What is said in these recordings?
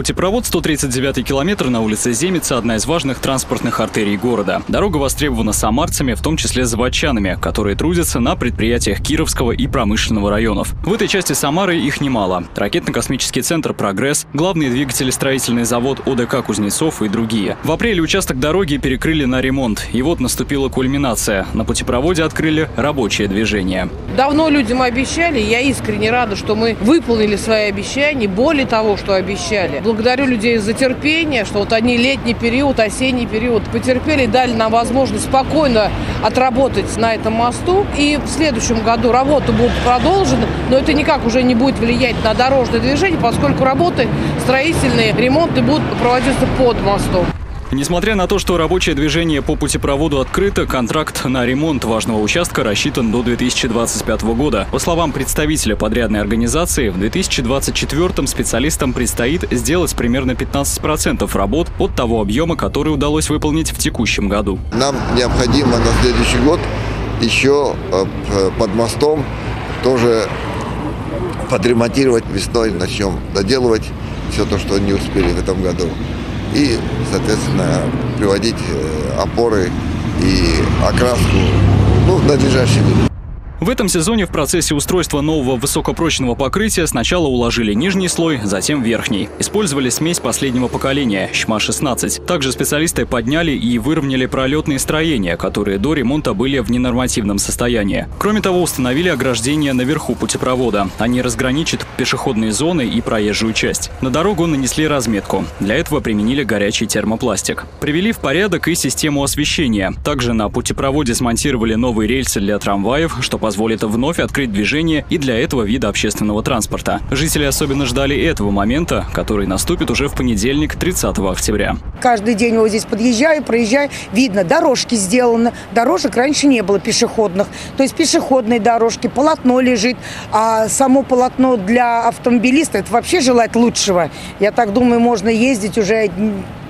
Путепровод 139 километр на улице Земица – одна из важных транспортных артерий города. Дорога востребована самарцами, в том числе заводчанами, которые трудятся на предприятиях Кировского и промышленного районов. В этой части Самары их немало. Ракетно-космический центр «Прогресс», главный двигатель строительный завод ОДК «Кузнецов» и другие. В апреле участок дороги перекрыли на ремонт. И вот наступила кульминация. На путепроводе открыли рабочее движение. Давно людям обещали, я искренне рада, что мы выполнили свои обещания, более того, что обещали. Благодарю людей за терпение, что вот они летний период, осенний период потерпели, дали нам возможность спокойно отработать на этом мосту. И в следующем году работы будут продолжены, но это никак уже не будет влиять на дорожное движение, поскольку работы строительные, ремонты будут проводиться под мостом. Несмотря на то, что рабочее движение по путепроводу открыто, контракт на ремонт важного участка рассчитан до 2025 года. По словам представителя подрядной организации, в 2024 специалистам предстоит сделать примерно 15% работ от того объема, который удалось выполнить в текущем году. Нам необходимо на следующий год еще э, под мостом тоже подремонтировать весной, начнем доделывать все то, что не успели в этом году и, соответственно, приводить э, опоры и окраску ну, в. В этом сезоне в процессе устройства нового высокопрочного покрытия сначала уложили нижний слой, затем верхний. Использовали смесь последнего поколения – ШМА-16. Также специалисты подняли и выровняли пролетные строения, которые до ремонта были в ненормативном состоянии. Кроме того, установили ограждение наверху путепровода. Они разграничат пешеходные зоны и проезжую часть. На дорогу нанесли разметку. Для этого применили горячий термопластик. Привели в порядок и систему освещения. Также на путепроводе смонтировали новые рельсы для трамваев, что позволит вновь открыть движение и для этого вида общественного транспорта. Жители особенно ждали этого момента, который наступит уже в понедельник, 30 октября. Каждый день вот здесь подъезжаю, проезжаю, видно, дорожки сделаны. Дорожек раньше не было пешеходных. То есть пешеходные дорожки, полотно лежит, а само полотно для автомобилиста, это вообще желать лучшего. Я так думаю, можно ездить уже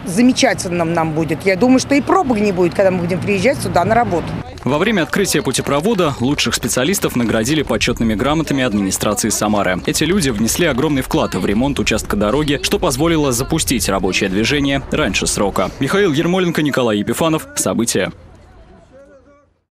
замечательно нам будет. Я думаю, что и пробок не будет, когда мы будем приезжать сюда на работу. Во время открытия путепровода лучших специалистов наградили почетными грамотами администрации Самары. Эти люди внесли огромный вклад в ремонт участка дороги, что позволило запустить рабочее движение раньше срока. Михаил Ермоленко, Николай Епифанов. События.